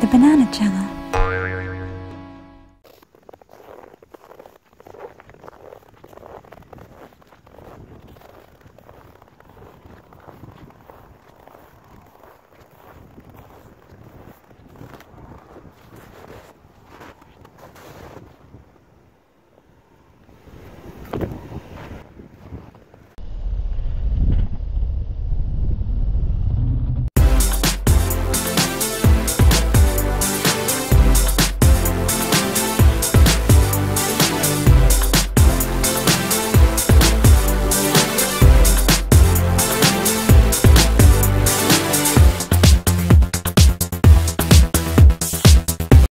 the banana channel.